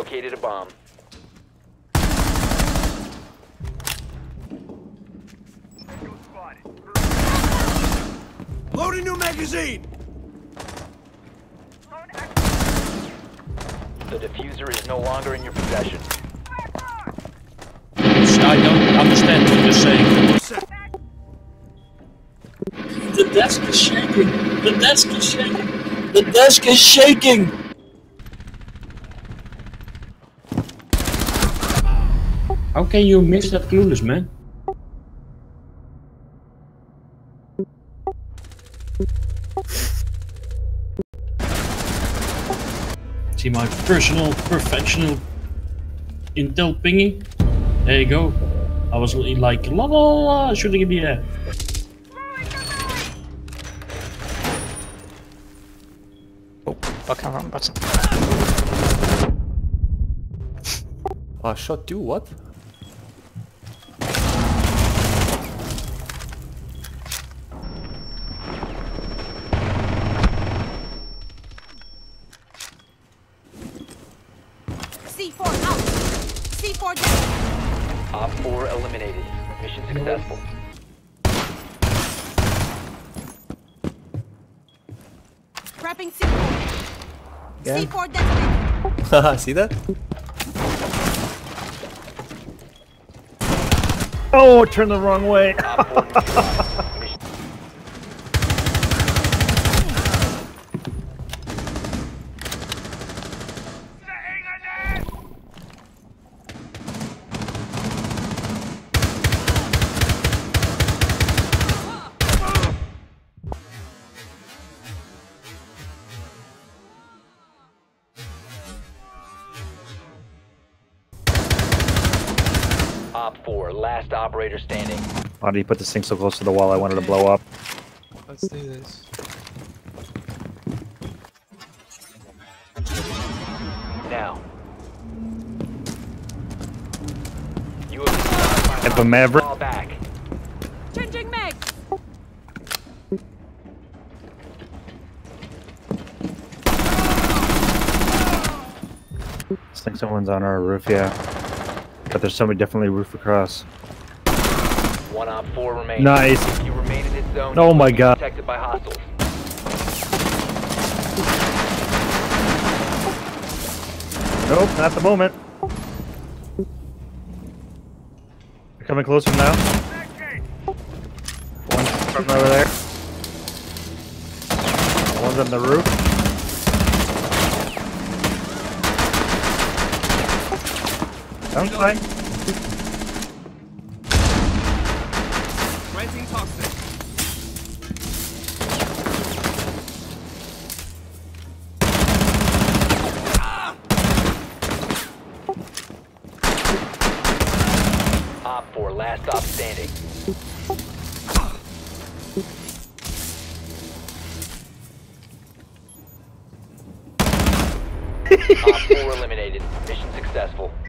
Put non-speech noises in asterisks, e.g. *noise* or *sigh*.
located a bomb. Loading new magazine! The defuser is no longer in your possession. I don't understand what you're saying. The desk is shaking. The desk is shaking. The desk is shaking. How can you miss that clueless, man? See my personal professional intel pingy? There you go. I was like la la la la shooting in the air. Oh, fuck, I'm wrong button. I shot two, what? C4 out. C4 down. Op 4 eliminated. Mission successful. Wrapping C4. Yeah. C4 detonated. Haha, see that? Oh, turn the wrong way. *laughs* Op 4, last operator standing. Why did you put this thing so close to the wall I wanted to blow up? Let's do this. Now. You have If a Maverick. fall back. Changing mag. I think someone's on our roof, yeah. But there's somebody definitely roof across. One Op 4 remains. Nice. If you remain in this zone, Oh my God. Protected by hostiles. Nope, not the moment. They're coming closer now. One's from over there. One's on the roof. Sounds fine. Renting toxic. Op 4, last stop standing. *laughs* Op 4 eliminated. Mission successful.